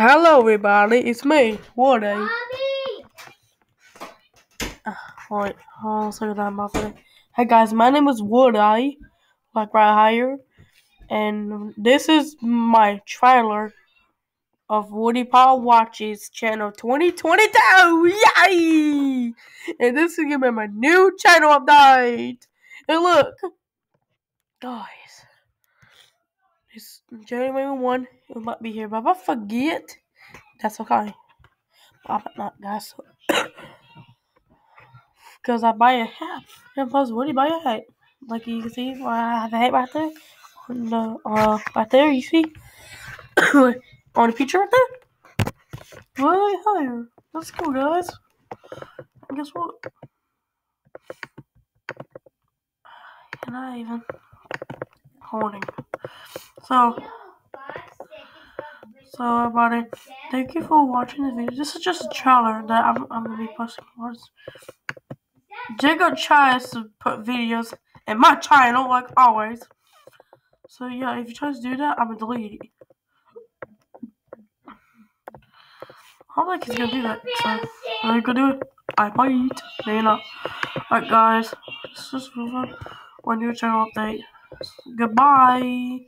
Hello, everybody. It's me, Woody. Wait, ah, hold on a second. I'm off. Hey guys, my name is Woody, like right here, and this is my trailer of Woody Paul Watches Channel 2022. Yay! And this is gonna be my new channel update. And look, guys, January 1. It might be here, but if I forget, that's okay. But not, guys. Because I buy a hat. And plus, Woody buy a hat. Like you can see, I have a hat right there. On the, uh, right there, you see? On the picture right there? Right here. That's cool, guys. And guess what? And I even holding. So, so everybody, thank you for watching this video. This is just a trailer that I'm, I'm gonna be posting. Jacob tries to put videos in my channel like always. So yeah, if you try to do that, I'm gonna delete it. I don't think he's gonna do that. So are you gonna do it? I might. Maybe not. Alright guys, this is one new channel update. Goodbye.